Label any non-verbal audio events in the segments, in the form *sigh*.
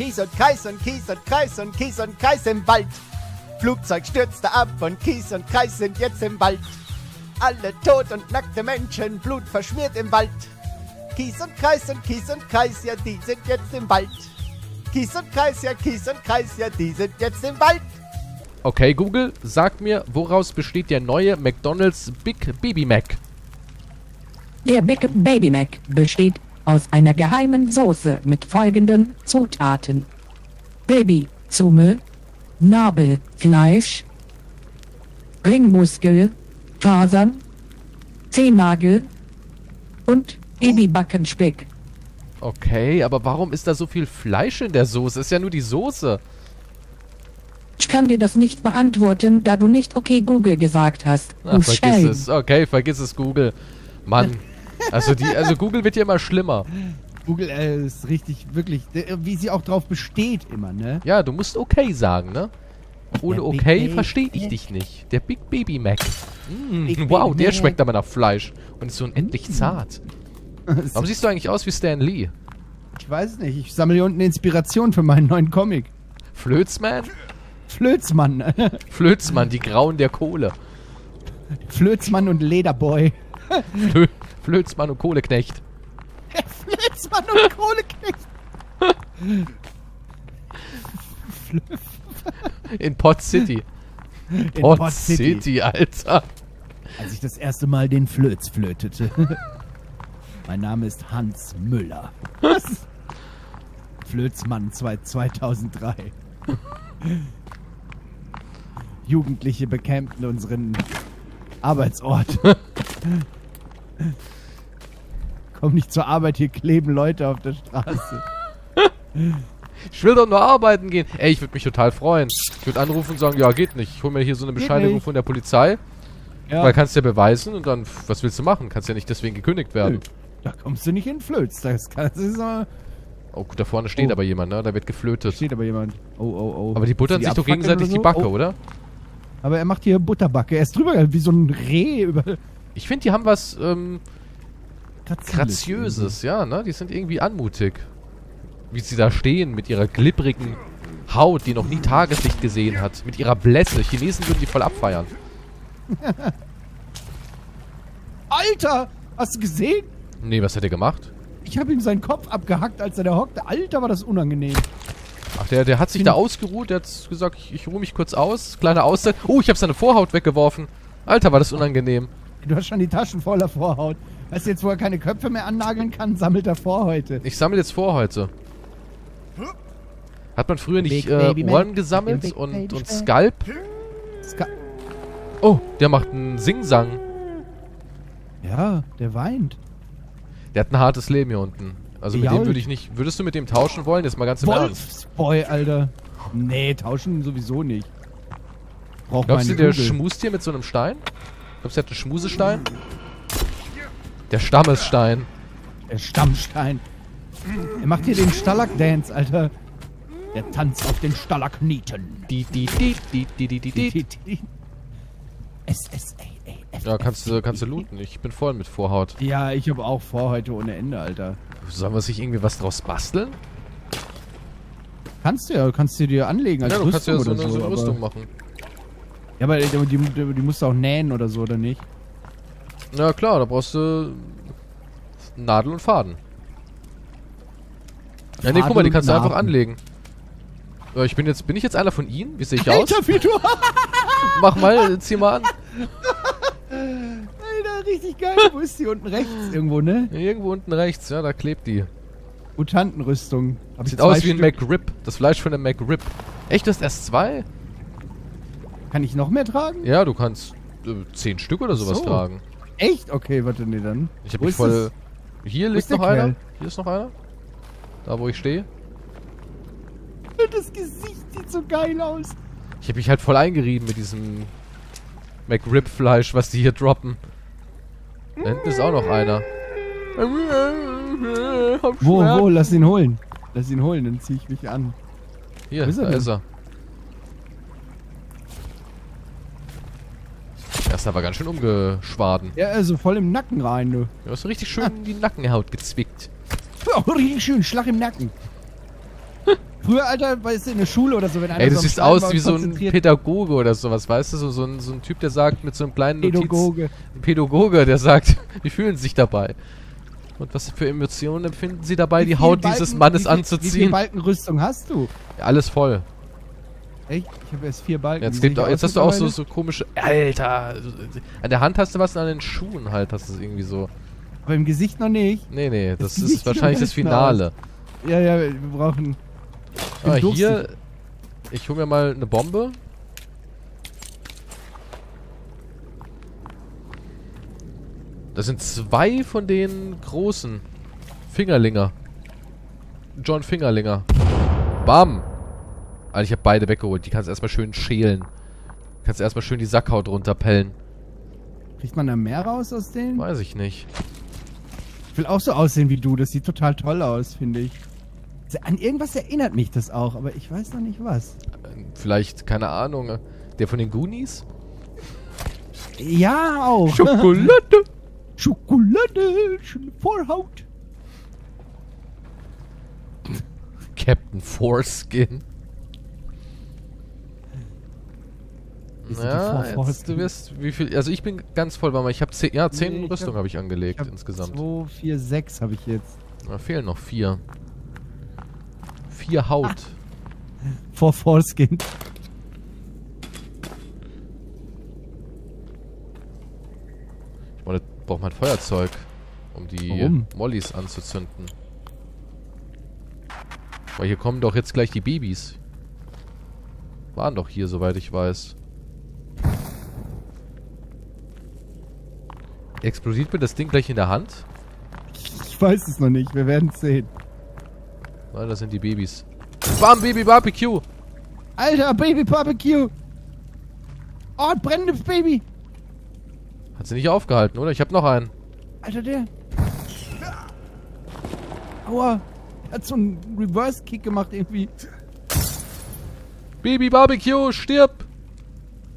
Kies und Kreis und Kies und Kreis und Kies und Kreis im Wald. Flugzeug stürzte ab und Kies und Kreis sind jetzt im Wald. Alle tot und nackte Menschen, Blut verschmiert im Wald. Kies und Kreis und Kies und Kreis, ja, die sind jetzt im Wald. Kies und Kreis, ja, Kies und Kreis, ja, die sind jetzt im Wald. Okay, Google, sag mir, woraus besteht der neue McDonald's Big Baby Mac? Der Big Baby Mac besteht aus einer geheimen Soße mit folgenden Zutaten. Babyzunge, Nabelfleisch, Ringmuskel, Fasern, Zehennagel und Babybackenspick. Okay, aber warum ist da so viel Fleisch in der Soße? Ist ja nur die Soße. Ich kann dir das nicht beantworten, da du nicht okay Google gesagt hast. Ach, vergiss es. Okay, vergiss es, Google. Mann. Also die, also Google wird ja immer schlimmer. Google äh, ist richtig, wirklich, wie sie auch drauf besteht immer, ne? Ja, du musst okay sagen, ne? Ohne okay verstehe ich dich nicht. Der Big Baby Mac. Mm, Big wow, Baby der Mac. schmeckt aber nach Fleisch und ist so unendlich zart. Warum siehst du eigentlich aus wie Stan Lee? Ich weiß es nicht. Ich sammle hier unten Inspiration für meinen neuen Comic. Flözmann? Flözmann. *laughs* Flözmann, die Grauen der Kohle. Flözmann und Lederboy. Flö Flözmann und Kohleknecht. *laughs* Flözmann und Kohleknecht. *laughs* In Pot City. In Pot, Pot City. City. Alter. Als ich das erste Mal den Flöz flötete. *laughs* mein Name ist Hans Müller. Was? Flözmann zwei- 2003. Jugendliche bekämpften unseren Arbeitsort. *laughs* Komm nicht zur Arbeit, hier kleben Leute auf der Straße. *laughs* Ich will doch nur arbeiten gehen. Ey, ich würde mich total freuen. Ich würde anrufen und sagen, ja, geht nicht. Ich hole mir hier so eine Bescheinigung von der Polizei. Ja, Weil kannst du ja beweisen und dann, was willst du machen? Kannst ja nicht deswegen gekündigt werden. Nö. da kommst du nicht in Flöz. Das, kann, das ist, äh, Oh, gut, da vorne steht Oh. aber jemand, ne? Da wird geflötet. steht aber jemand. Oh, oh, oh. Aber die buttern Sie sich doch gegenseitig oder die so? Backe, Oh, oder? Aber er macht hier Butterbacke. Er ist drüber, wie so ein Reh über. Ich finde, die haben was ähm, Graziöses, ja, ne? Die sind irgendwie anmutig. Wie sie da stehen mit ihrer glibbrigen Haut, die noch nie Tageslicht gesehen hat. Mit ihrer Blässe. Chinesen würden die voll abfeiern. *laughs* Alter! Hast du gesehen? Nee, was hat er gemacht? Ich habe ihm seinen Kopf abgehackt, als er da hockte. Alter, war das unangenehm. Ach, der, der hat sich Find- da ausgeruht. Der hat gesagt, ich, ich ruhe mich kurz aus. Kleine Auszeit. Oh, ich habe seine Vorhaut weggeworfen. Alter, war das unangenehm. Du hast schon die Taschen voller Vorhaut. Weißt du jetzt, wo er keine Köpfe mehr annageln kann, sammelt er Vorhäute. Ich sammle jetzt Vorhäute. Hat man früher nicht Big äh, Baby Man. Ohren gesammelt Big und, Baby und Man. Skalp? Ska Oh, der macht einen Singsang. ja, der weint. Der hat ein hartes Leben hier unten. Also mit dem Jault. würde ich nicht. Würdest du mit dem tauschen wollen? Jetzt mal ganz im Ernst. Wolfsboy, Alter. Nee, tauschen sowieso nicht. Braucht Glaubst du, der Kugel. schmust hier mit so einem Stein? Glaubst du, der hat einen Schmusestein? Der Stammesstein. Der Stammstein. Er macht hier den Stalag-Dance, Alter. Der Tanz auf den Stalagniten. Die, die, die, die, die, die, die, die. S-S-A-A-F. Ja, kannst du, kannst du looten. Ich bin voll mit Vorhaut. Ja, ich habe auch Vorhäute ohne Ende, Alter. Sollen wir sich irgendwie was draus basteln? Kannst du ja, kannst du dir anlegen als ja, du kannst ja so oder eine, so eine Rüstung machen. Ja, aber die, die, die, musst du auch nähen oder so, oder nicht? Na klar, da brauchst du Nadel und Faden. Ja, nee, guck mal, die Faden kannst du einfach anlegen. Ja, ich bin jetzt, bin ich jetzt einer von ihnen? Wie sehe ich aus? Alter, wie du... *laughs* Mach mal, zieh mal an. *laughs* Alter, richtig geil. Wo ist die unten rechts irgendwo, ne? Irgendwo unten rechts, ja, da klebt die. Mutantenrüstung. Hab Sieht aus wie ein. McRib. Das Fleisch von einem McRib. Echt, du hast erst zwei? Kann ich noch mehr tragen? Ja, du kannst äh, zehn Stück oder sowas So. tragen. Echt? Okay, warte, nee, dann. Ich hab Wo mich voll... Hier Wo liegt noch einer. Hier ist noch einer. Da, wo ich stehe. Das, das Gesicht sieht so geil aus. Ich habe mich halt voll eingerieben mit diesem McRib-Fleisch, was die hier droppen. Da hinten ist auch noch einer. Wo, wo? Lass ihn holen. Lass ihn holen, dann zieh ich mich an. Hier, Wo ist er da denn? ist er. Ist aber ganz schön umgeschwaden. Ja, also voll im Nacken rein, du. Du hast richtig schön die Nackenhaut gezwickt. Oh, richtig schön, Schlag im Nacken. Früher, Alter, weißt du, in der Schule oder so, wenn einer Ey, du so siehst aus wie so ein Pädagoge oder sowas, weißt du? So, so, ein, so ein Typ, der sagt mit so einem kleinen Notiz... Pädagoge. Ein Pädagoge, der sagt, *laughs* wie fühlen Sie sich dabei? Und was für Emotionen empfinden Sie dabei, die Haut dieses Balken- Mannes wie viel, Wie anzuziehen? viele Balkenrüstung hast du? Alles voll. Echt? Ich habe erst vier Balken. Jetzt, ich jetzt aus hast du auch so, so komische... Alter! An der Hand hast du was und an den Schuhen halt hast du es irgendwie so... Aber im Gesicht noch nicht. Nee, nee, das sieht ist wahrscheinlich das Finale. Ja, ja, wir brauchen. Ah, hier... Ich hol mir mal eine Bombe. Das sind zwei von den großen Fingerlinger. John Fingerlinger. Bam! Alter, ich habe beide weggeholt. Die kannst du erstmal schön schälen. Kannst erstmal schön die Sackhaut runterpellen. Kriegt man da mehr raus aus denen? Weiß ich nicht. Ich will auch so aussehen wie du. Das sieht total toll aus, finde ich. An irgendwas erinnert mich das auch, aber ich weiß noch nicht was. Vielleicht, keine Ahnung, äh, der von den Goonies? Ja, auch. Schokolade! *laughs* Schokolade, schöne Vorhaut. Captain Foreskin. Die Ja, jetzt, du wirst, wie viel, also ich bin ganz voll, weil ich habe zehn, ja, zehn Nee, Rüstung hab- habe ich angelegt Ich hab insgesamt. 2, 4, 6 habe ich jetzt. Da fehlen noch vier. Vier Haut. Vor Foreskin. Ich meine, braucht man Feuerzeug, um die Warum? Mollys anzuzünden. Weil hier kommen doch jetzt gleich die Babys. Waren doch hier, soweit ich weiß. Explodiert mir das Ding gleich in der Hand? Ich weiß es noch nicht, wir werden es sehen. Nein, das sind die Babys. Bam, Baby Barbecue! Alter, Baby Barbecue! Oh, ein brennendes Baby! Hat sie nicht aufgehalten, oder? Ich hab noch einen. Alter, der. Aua. Er hat so einen Reverse-Kick gemacht irgendwie. Baby Barbecue, stirb!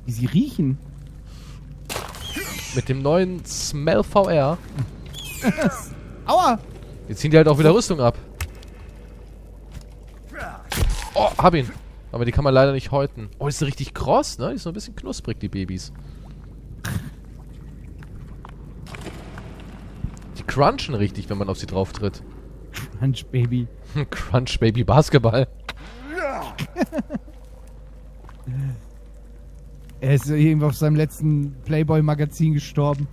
Wie sie riechen. Mit dem neuen Smell VR. Aua! Jetzt ziehen die halt auch wieder Rüstung ab. Oh, hab ihn. Aber die kann man leider nicht häuten. Oh, ist richtig kross, ne? Die ist so ein bisschen knusprig, die Babys. Die crunchen richtig, wenn man auf sie drauf tritt. Crunch Baby. *laughs* Crunch Baby Basketball. *laughs* Er ist irgendwie auf seinem letzten Playboy-Magazin gestorben.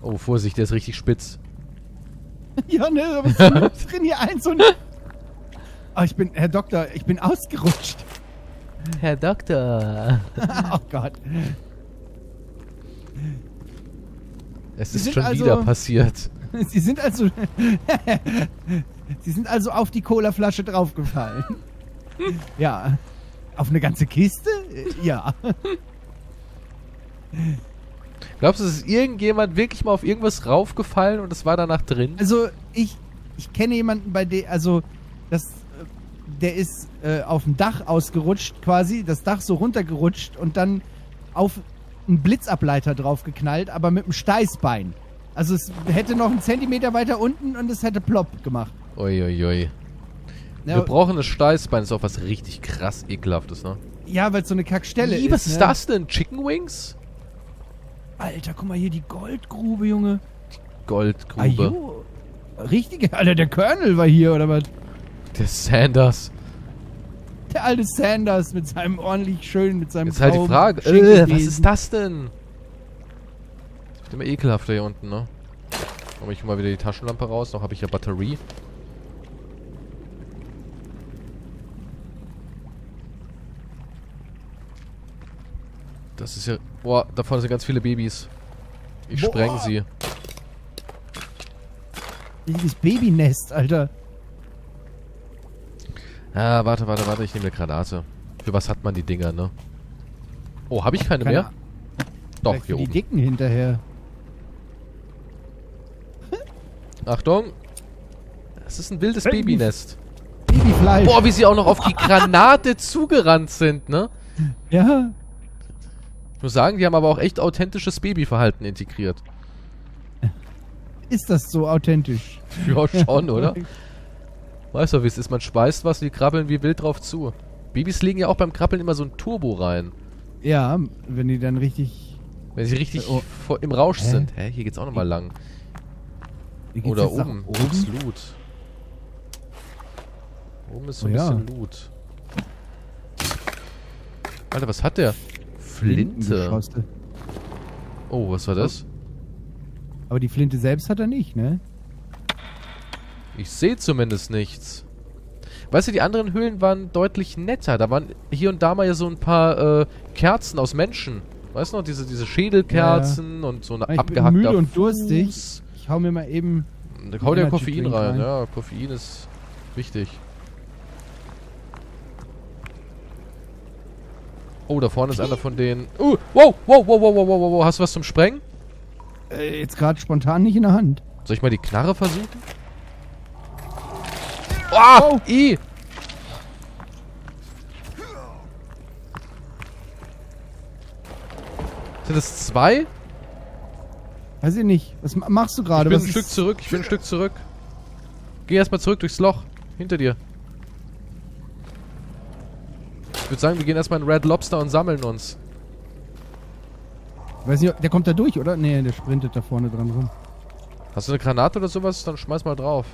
Oh, Vorsicht, der ist richtig spitz. *laughs* ja, ne, aber es *laughs* ist drin hier eins und. Oh, ich bin, Herr Doktor, ich bin ausgerutscht. Herr Doktor. *laughs* oh Gott. Es Sie ist schon also- wieder passiert. Sie sind also. Sie sind also auf die Colaflasche draufgefallen. ja. Auf eine ganze Kiste? Äh, Ja. Glaubst du, es ist irgendjemand wirklich mal auf irgendwas raufgefallen und es war danach drin? Also, ich, ich kenne jemanden, bei dem, also, das, äh, der ist äh, auf dem Dach ausgerutscht, quasi, das Dach so runtergerutscht und dann auf einen Blitzableiter draufgeknallt, aber mit einem Steißbein. Also, es hätte noch einen Zentimeter weiter unten und es hätte plopp gemacht. Uiuiui. Ja, Wir brauchen ein Steißbein, ist auch was richtig krass ekelhaftes, ne? ja weil es so eine Kackstelle Ih, ist. was ist ne? das denn? Chicken Wings? Alter, guck mal hier, die Goldgrube, Junge. Goldgrube. Ajo. Richtige, Alter, der Colonel war hier, oder was? Der Sanders. Der alte Sanders mit seinem ordentlich schön, mit seinem Jetzt halt die Frage. Äh, was ist das denn? Das wird immer ekelhafter hier unten, ne? Komm ich mal wieder die Taschenlampe raus. Noch habe ich ja Batterie. Das ist ja... Boah, da vorne sind ganz viele Babys. Ich Boah. spreng sie. Richtiges Babynest, Alter. Ah, warte, warte, warte. Ich nehme eine Granate. Für was hat man die Dinger, ne? Oh, habe ich keine, Keine mehr? Doch, hier für die oben. Dicken hinterher. Achtung. Das ist ein wildes Baby- Babynest. Babyfleisch. Boah, wie sie auch noch auf die Granate *laughs* zugerannt sind, ne? Ja. Ich muss sagen, die haben aber auch echt authentisches Babyverhalten integriert. Ist das so authentisch? *laughs* Ja, schon, oder? *laughs* Weißt du, wie es ist? Man schmeißt was, die krabbeln wie wild drauf zu. Babys legen ja auch beim Krabbeln immer so ein Turbo rein. Ja, wenn die dann richtig. Wenn sie richtig Oh. im Rausch Hä? sind. Hä, hier geht's auch nochmal lang. Oder oben. oben? Oben ist Loot. Oben ist so ein Oh ja. bisschen Loot. Alter, was hat der? Flinte. Oh, was war das? Aber die Flinte selbst hat er nicht, ne? Ich sehe zumindest nichts. Weißt du, die anderen Höhlen waren deutlich netter. Da waren hier und da mal ja so ein paar äh, Kerzen aus Menschen. Weißt du noch, diese, diese Schädelkerzen und so ein Ich bin abgehackter müde und durstig. Fuß. Ich hau mir mal eben. Da hau dir Koffein rein. rein. Ja, Koffein ist wichtig. Oh, da vorne ist einer von denen. Uh, wow, wow, wow, wow, wow, wow, wow. Hast du was zum Sprengen? Äh, jetzt gerade spontan nicht in der Hand. Soll ich mal die Knarre versuchen? Oh, I! Sind es zwei? Weiß ich nicht. Was ma- machst du Ich gerade? bin Was ein Stück zurück, ich bin ein Stück zurück. Geh erstmal zurück durchs Loch. Hinter dir. Ich würde sagen, wir gehen erstmal in Red Lobster und sammeln uns. Weiß nicht, der kommt da durch, oder? Nee, der sprintet da vorne dran rum. Hast du eine Granate oder sowas? Dann schmeiß mal drauf.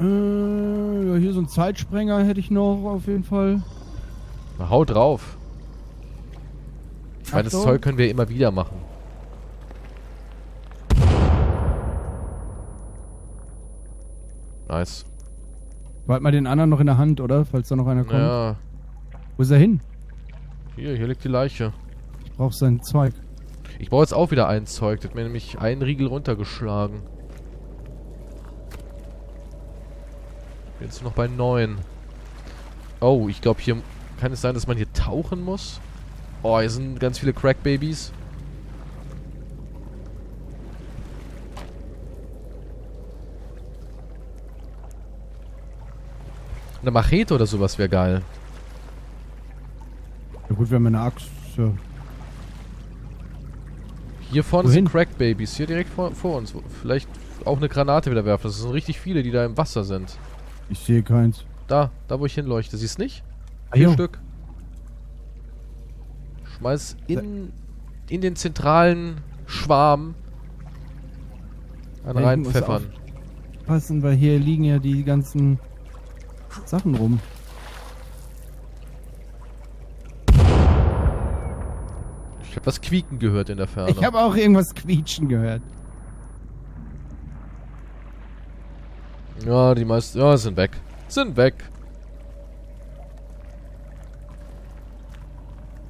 Äh, ja, hier so ein Zeitsprenger hätte ich noch auf jeden Fall. Na, hau drauf. Ich meine, das. Zeug können wir immer wieder machen. Nice. Bald mal den anderen noch in der Hand, oder? Falls da noch einer kommt. Ja, Wo ist er hin? hier, hier liegt die Leiche. Ich brauch sein Zeug. Ich brauche jetzt auch wieder ein Zeug. Das hat mir nämlich einen Riegel runtergeschlagen. Jetzt noch bei neun. Oh, ich glaube hier... Kann es sein, dass man hier tauchen muss? Oh, hier sind ganz viele Crack-Babys. Eine Machete oder sowas wäre geil. Gut, wir haben eine Axt. Ja. Hier vorne Wohin? sind Crack-Babys. Hier direkt vor, vor uns. Vielleicht auch eine Granate wieder werfen. Das sind richtig viele, die da im Wasser sind. Ich sehe keins. Da, da wo ich hinleuchte. Siehst du nicht? Ah, Vier jo. Stück. Schmeiß in, in den zentralen Schwarm an Ja, ich rein muss pfeffern. Passen, weil hier liegen ja die ganzen Sachen rum. Habe was quieken gehört in der Ferne. Ich habe auch irgendwas quietschen gehört. ja, die meisten. Ja, sind weg. Sind weg.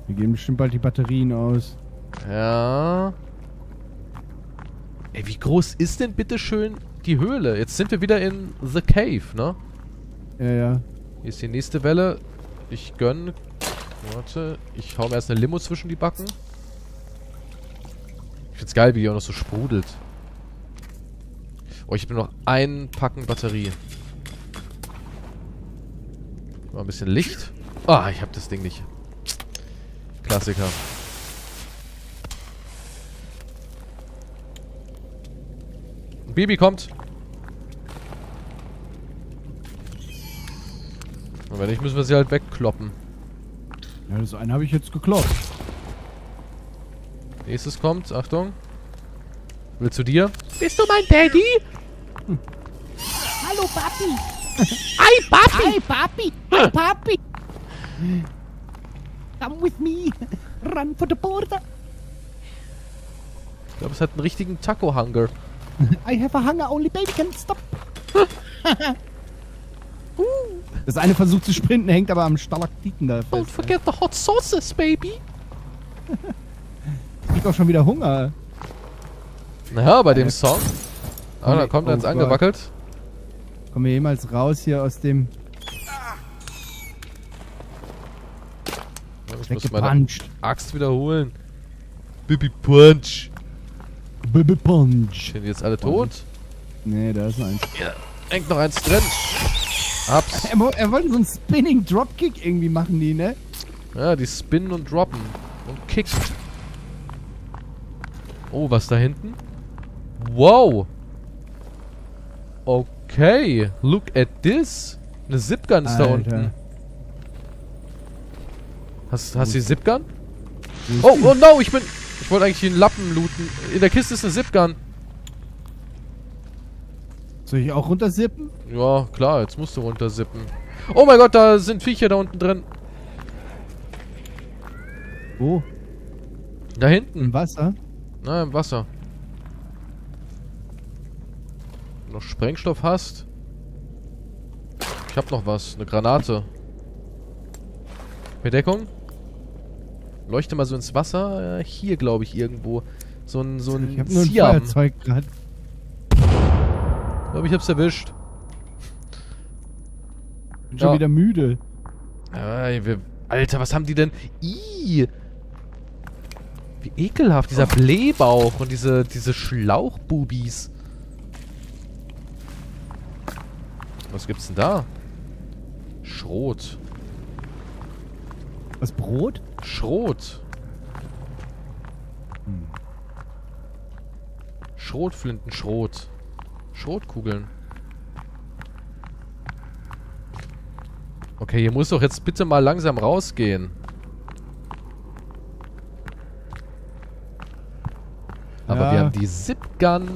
Wir gehen bestimmt bald die Batterien aus. Ja. Ey, wie groß ist denn bitteschön die Höhle? Jetzt sind wir wieder in The Cave, ne? Ja, ja. Hier ist die nächste Welle. Ich gönn. Warte. Ich hau mir erst eine Limo zwischen die Backen. Find's geil, wie die auch noch so sprudelt. Oh, ich habe noch ein Packen Batterie. Mal ein bisschen Licht. Ah, ich hab das Ding nicht. Klassiker. Ein Baby kommt. Und wenn nicht, müssen wir sie halt wegkloppen. Ja, das eine habe ich jetzt gekloppt. Nächstes kommt, Achtung. Will zu dir. Bist du mein Daddy? Hallo Papi. *laughs* Hi Papi. Hi Papi. Hi Papi. Come with me. Run for the border. Ich glaube, es hat einen richtigen Taco-Hunger. I have a hunger only baby can stop. *laughs* Das eine versucht zu sprinten, hängt aber am Stalaktiten da Don't fest. forget the hot sauces, baby. Ich krieg auch schon wieder Hunger. Naja, bei dem Song. Ah, da Oh kommt er ins Gott. angewackelt. Kommen wir jemals raus hier aus dem Ich muss meine. Axt wiederholen. Bibi Punch. Baby Punch. Sind die jetzt alle tot? Nee, da ist noch eins. Ja. Hängt noch eins drin. Hab's. Er, er wollte so einen Spinning Dropkick irgendwie machen, die, ne? Ja, die spinnen und droppen. Und kicken. Oh, was da hinten? Wow. Okay, look at this. Eine Zipgun ist da Alter. unten. Hast, hast du die Zipgun? Oh, oh no, ich bin... Ich wollte eigentlich den Lappen looten. In der Kiste ist eine Zipgun. Soll ich auch runtersippen? Ja, klar, jetzt musst du runtersippen. Oh mein Gott, da sind Viecher da unten drin. Wo? Da hinten. Im Wasser? Na, im Wasser. Wenn du noch Sprengstoff hast. Ich hab noch was. Eine Granate. Bedeckung. Leuchte mal so ins Wasser. Äh, Hier, glaube ich, irgendwo. So ein, so ein Ich habe nur ein. Feuerzeug gerade. Ich glaube, ich hab's erwischt. Bin schon Ja. wieder müde. Wir, Alter, was haben die denn? Ih! Wie ekelhaft, dieser Blähbauch und diese, diese Schlauchbubis. Was gibt's denn da? Schrot. Was, Brot? Schrot. Schrotflinten, Schrot. Schrotkugeln. Okay, hier muss doch jetzt bitte mal langsam rausgehen. Aber Ja. wir haben die Zipgun.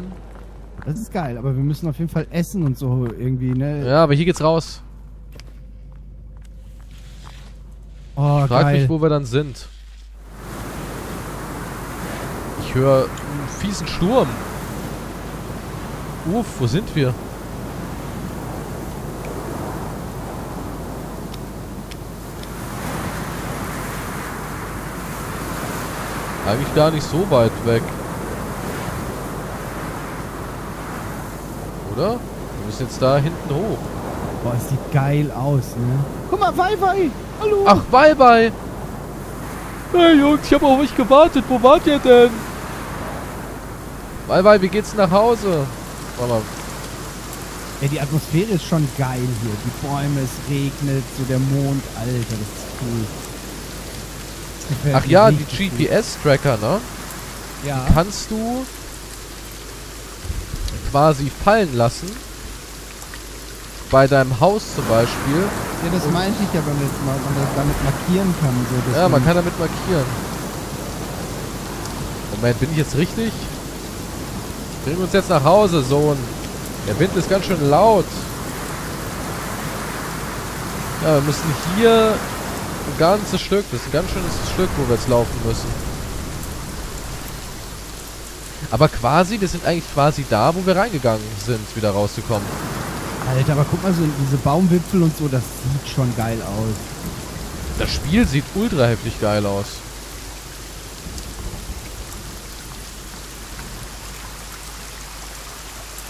Das ist geil, aber wir müssen auf jeden Fall essen und so irgendwie, ne? Ja, aber hier geht's raus. Oh, Frag geil. mich, wo wir dann sind. Ich höre einen fiesen Sturm. Uff, wo sind wir? Eigentlich gar nicht so weit weg. Oder? Wir müssen jetzt da hinten hoch. Boah, es sieht geil aus, ne? Guck mal, Wei Wei! Hallo! Ach, bye bye. Hey Jungs, ich habe auf euch gewartet. Wo wart ihr denn? Bye bye, wie geht's nach Hause? Warte mal. Ja, die Atmosphäre ist schon geil hier. Die Bäume, es regnet, so der Mond, Alter, das ist cool. Das Ach ja, die. GPS-Tracker, ne? Ja. Kannst du quasi fallen lassen. Bei deinem Haus zum Beispiel. ja, das meinte ich ja beim letzten Mal, man das damit markieren kann. So, Ja, man kann damit markieren. Moment, bin ich jetzt richtig? Bring uns jetzt nach Hause, Sohn. Der Wind ist ganz schön laut. Ja, wir müssen hier ein ganzes Stück, das ist ein ganz schönes Stück, wo wir jetzt laufen müssen. Aber quasi, wir sind eigentlich quasi da, wo wir reingegangen sind, wieder rauszukommen. Alter, aber guck mal so diese Baumwipfel und so, das sieht schon geil aus. Das Spiel sieht ultra heftig geil aus.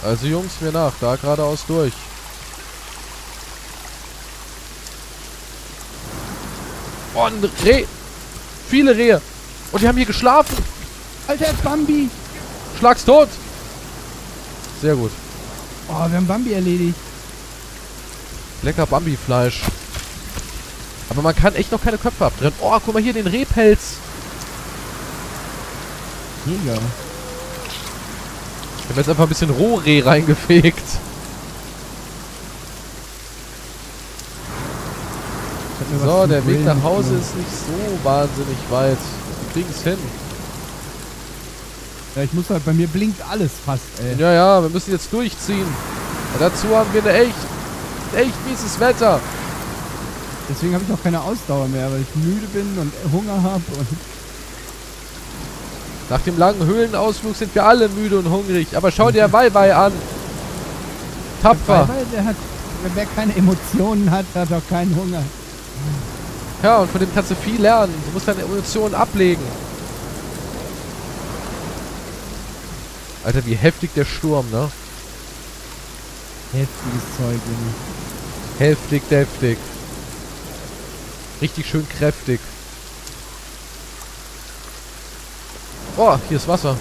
Also Jungs, mir nach, da geradeaus durch. Oh, ein Reh! Viele Rehe! Und die haben hier geschlafen! Alter, Bambi! Schlag's tot! Sehr gut. Oh, wir haben Bambi erledigt. Lecker Bambi-Fleisch. Aber man kann echt noch keine Köpfe abtrennen. Oh, guck mal hier, den Rehpelz. Mega. Ich habe jetzt einfach ein bisschen Rohreh reingefegt. So, der Weg nach Hause ist nicht so wahnsinnig weit. Wir kriegen es hin. Ja, ich muss halt, bei mir blinkt alles fast, ey. Ja, ja, wir müssen jetzt durchziehen. Und dazu haben wir eine echt, echt mieses Wetter. Deswegen habe ich auch keine Ausdauer mehr, weil ich müde bin und Hunger habe und Nach dem langen Höhlenausflug sind wir alle müde und hungrig. Aber schau dir Weiwei an. Tapfer. Der hat, wer keine Emotionen hat, hat auch keinen Hunger. Ja, und von dem kannst du viel lernen. Du musst deine Emotionen ablegen. Alter, wie heftig der Sturm, ne? Heftiges Zeug, Junge. Heftig, deftig. Richtig schön kräftig. Oh, hier ist Wasser.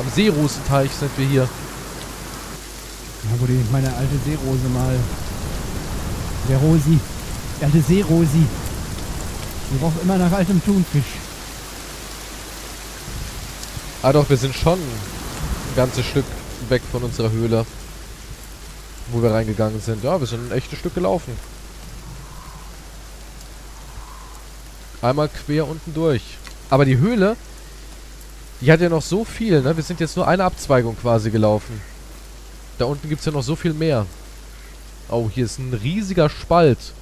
Am Seerosenteich sind wir hier. Ja, wo die, meine alte Seerose mal. Der Rosi. Die alte Seerosi. Die braucht immer nach altem Thunfisch. Ah doch, wir sind schon ein ganzes Stück weg von unserer Höhle. Wo wir reingegangen sind. Ja, wir sind ein echtes Stück gelaufen. Einmal quer unten durch. Aber die Höhle, die hat ja noch so viel, ne? Wir sind jetzt nur eine Abzweigung quasi gelaufen. Da unten gibt es ja noch so viel mehr. Oh, hier ist ein riesiger Spalt.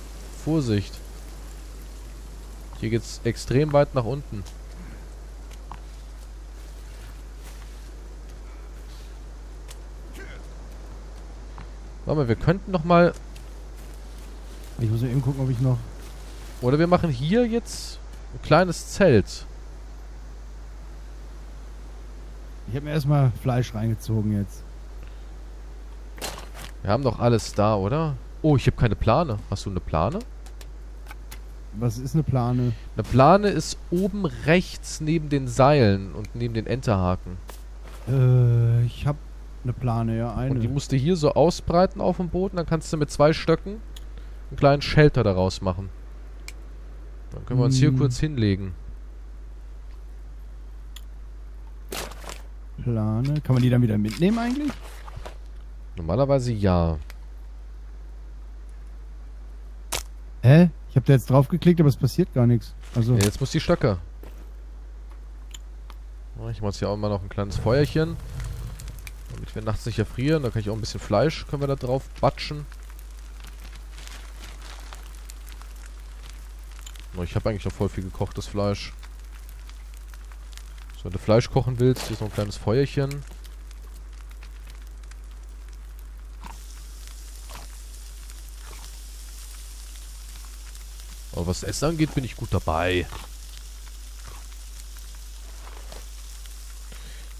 Vorsicht. Hier geht's extrem weit nach unten. Warte mal, wir könnten noch mal... Ich muss mal eben gucken, ob ich noch. Oder wir machen hier jetzt ein kleines Zelt. Ich habe mir erstmal Fleisch reingezogen jetzt. Wir haben doch alles da, oder? Oh, ich habe keine Plane. Hast du eine Plane? Was ist eine Plane? Eine Plane ist oben rechts neben den Seilen und neben den Enterhaken. Äh, ich habe eine Plane, ja, eine. Und die musst du hier so ausbreiten auf dem Boden. Dann kannst du mit zwei Stöcken einen kleinen Shelter daraus machen. Dann können wir uns hier Hm. kurz hinlegen. Plane. Kann man die dann wieder mitnehmen eigentlich? Normalerweise ja. Hä? Ich habe da jetzt drauf geklickt, aber es passiert gar nichts. Also, Ja, jetzt muss die Stöcke. Ich mache jetzt hier auch mal noch ein kleines Feuerchen. Damit wir nachts nicht erfrieren. Da kann ich auch ein bisschen Fleisch, können wir da drauf batschen. Oh, Ich habe eigentlich noch voll viel gekochtes Fleisch. So, wenn du Fleisch kochen willst, hier ist noch ein kleines Feuerchen. Aber was Essen angeht, bin ich gut dabei.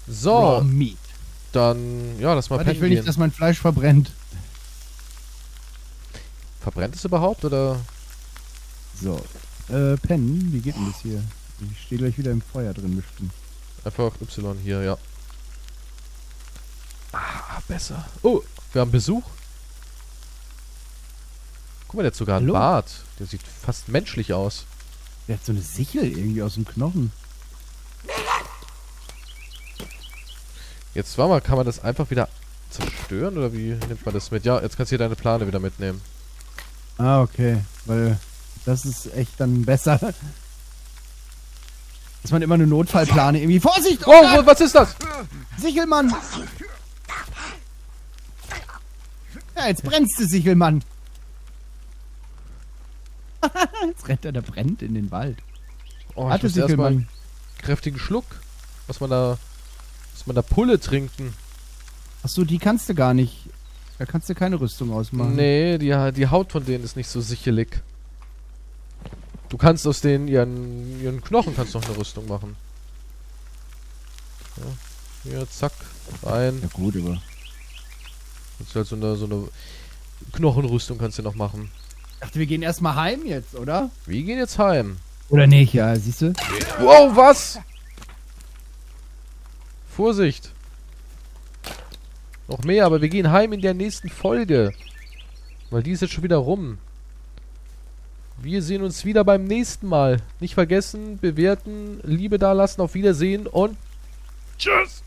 So, Raw Meat. Dann, ja, lass mal Warte, ich will gehen. nicht, dass mein Fleisch verbrennt. Verbrennt es überhaupt, oder? So. Äh, pennen? Wie geht denn das hier? Ich stehe gleich wieder im Feuer drin bestimmt. Einfach Y hier, ja. Ah, besser. Oh, wir haben Besuch. Guck mal, der hat sogar einen Hallo? Bart. Der sieht fast menschlich aus. Der hat so eine Sichel irgendwie aus dem Knochen. Jetzt war mal, kann man das einfach wieder zerstören, oder wie nimmt man das mit? Ja, jetzt kannst du hier deine Plane wieder mitnehmen. Ah, okay. Weil das ist echt dann besser. *laughs* Dass man immer eine Notfallplane irgendwie. Vorsicht! Oh, wo, was ist das? Sichelmann! Ja, jetzt brennst du, Sichelmann! *laughs* jetzt rennt er, der brennt in den Wald. Oh, Hatte muss erstmal einen Sichelmann. kräftigen Schluck. Was man da... Was man da Pulle trinken. Achso, die kannst du gar nicht. Da kannst du keine Rüstung ausmachen. Nee, die, die Haut von denen ist nicht so sicherlich. Du kannst aus den ihren, ihren Knochen kannst noch eine Rüstung machen. Ja, hier, zack, rein. Ja gut, aber. Jetzt halt so eine, so eine Knochenrüstung kannst du noch machen. Ich dachte, wir gehen erstmal heim jetzt, oder? Wir gehen jetzt heim. Oder nicht, ja, siehst du? Wow, was? Vorsicht. Noch mehr, aber wir gehen heim in der nächsten Folge. Weil die ist jetzt schon wieder rum. Wir sehen uns wieder beim nächsten Mal. Nicht vergessen, bewerten, Liebe dalassen, auf Wiedersehen und tschüss.